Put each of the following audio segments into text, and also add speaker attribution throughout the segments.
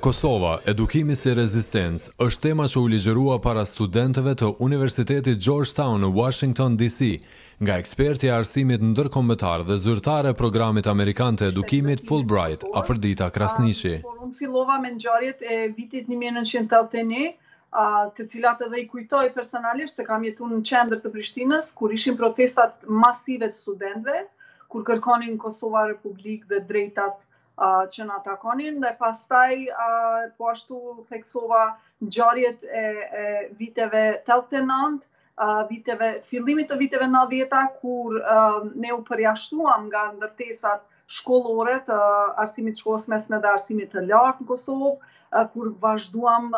Speaker 1: Kosova, edukimi si rezistencë, është tema që u ligjërua para studentëve të Universitetit Georgetown në Uashington, DC. nga ekspertja e arsimit ndërkombëtar dhe zyrtare e programit amerikan të edukimit Fulbright,
Speaker 2: Afërdita Krasniqi. të cilat edhe i kujtoj personalisht se kam jetu në qendër të Prishtinës, kur ishin protestat masive të studentve, kur kërkonin Kosova Republikë dhe drejtat uh, që na takonin, dhe pastaj uh, po ashtu theksova ngjarjet e, e viteve 89, viteve, fillimit të viteve 90-ta, kur ne u përjashtuam nga ndërtesat shkollore të arsimit të shkollës mesme dhe arsimit të lartë në Kosovë, kur vazhduam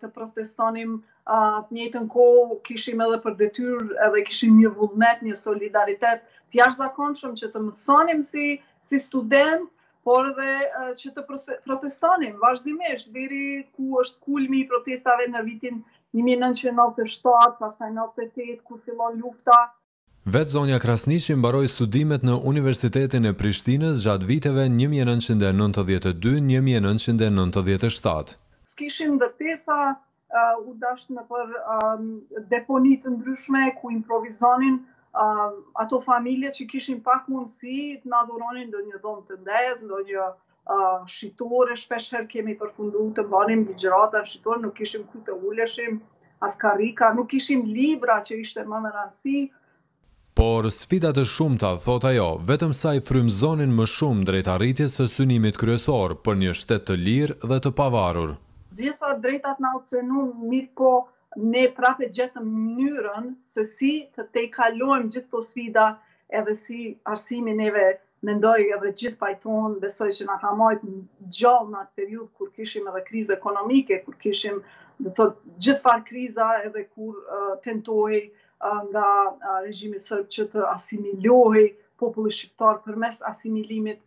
Speaker 2: të protestonim të njëjtën kohë kishim edhe për detyrë edhe kishim një vullnet, një solidaritet të jashtëzakonshëm që të mësonim si si student, por edhe që të protestonim vazhdimisht deri ku është kulmi i protestave në vitin 1997, pastaj 98 kur fillon lufta.
Speaker 1: Vetë zonja Krasniqi mbaroi studimet në Universitetin e Prishtinës gjatë viteve një mijë e nëntëqind e nëntëdhjetë e dy, një mijë e nëntëqind e nëntëdhjetë e shtatë.
Speaker 2: S'kishim ndërtesa, u dashtë nëpër deponi të ndryshme ku improvizonin ato familje që kishin pak mundësi të na dhuronin ndonjë dhomë të ndejës, ndonjë shitore, shpesh herë kemi përfundu të mbanim ligjërata në shitore, nuk kishim ku të uleshim, as karika, nuk kishim libra që ishte me rëndësi,
Speaker 1: Por, sfidat e shumta, thotë ajo, vetëm sa i frymëzonin më shumë drejt arritjes së synimit kryesor, për një shtet të lirë dhe të pavarur.
Speaker 2: Gjitha drejtat na u cenuan, mirëpo ne prapë e gjetëm mënyrën se si të tejkalojmë gjithë këto sfida edhe si arsimi neve, mendoj edhe gjithë pajtohen, besoj që na ka majtë gjallë në atë periudhë kur kishim edhe krizë ekonomike, kur kishim, do të thotë, gjithfarë kriza edhe kur tentohej nga regjimi serb që të asimilohej populli shqiptar përmes asimilimit,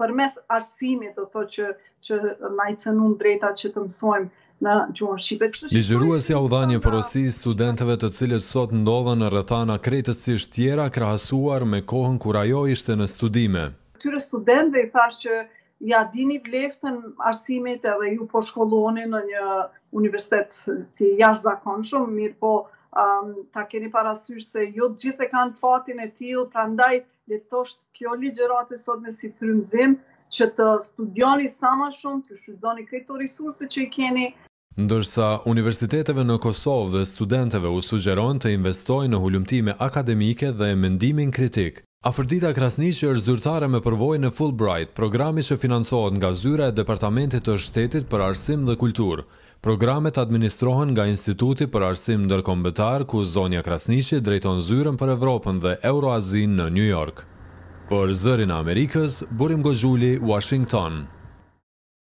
Speaker 2: përmes arsimit, do thotë që na i cënun drejta që të mësojmë në gjuhën shqipe.
Speaker 1: Ligjëruesja u dha një porosi studentëve të cilët sot ndodhen në rrethana krejtësisht tjera krahasuar me kohën kur ajo ishte në studime.
Speaker 2: Këtyre studentëve i thashë që Ia dini vleftën arsimit edhe ju po shkolloni në një universitet të jashtëzakonshëm, mirëpo um, ta keni parasysh se jo të gjithë e kanë fatin e tillë, prandaj le të është kjo ligjëratë sot më si frymëzim që të studioni sa më shumë, të shfrytëzoni këto resurse që i keni,
Speaker 1: Ndërsa, universiteteve në Kosovë dhe studentëve u sugjeron të investojnë në hulumtime akademike dhe mendimin kritik. Afërdita Krasniqi është zyrtare me përvojë në Fulbright, programi që financohet nga Zyra e Departamentit të Shtetit për Arsim dhe Kulturë. Programet administrohen nga Instituti për Arsim Ndërkombëtar, ku zonja Krasniqi drejton Zyrën për Evropën dhe Euroazinë në Nju Jork. Për Zërin e Amerikës, Burim Goxhuli, Uashington.